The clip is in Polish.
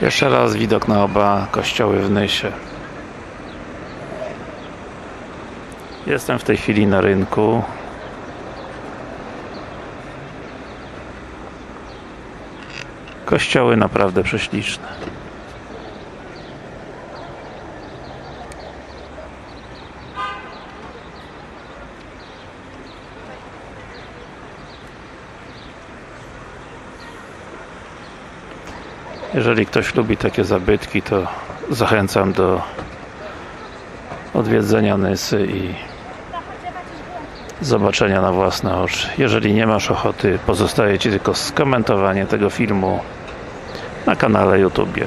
Jeszcze raz widok na oba kościoły w Nysie. Jestem w tej chwili na rynku. Kościoły naprawdę prześliczne. Jeżeli ktoś lubi takie zabytki, to zachęcam do odwiedzenia Nysy i zobaczenia na własne oczy. Jeżeli nie masz ochoty, pozostaje Ci tylko skomentowanie tego filmu na kanale YouTube.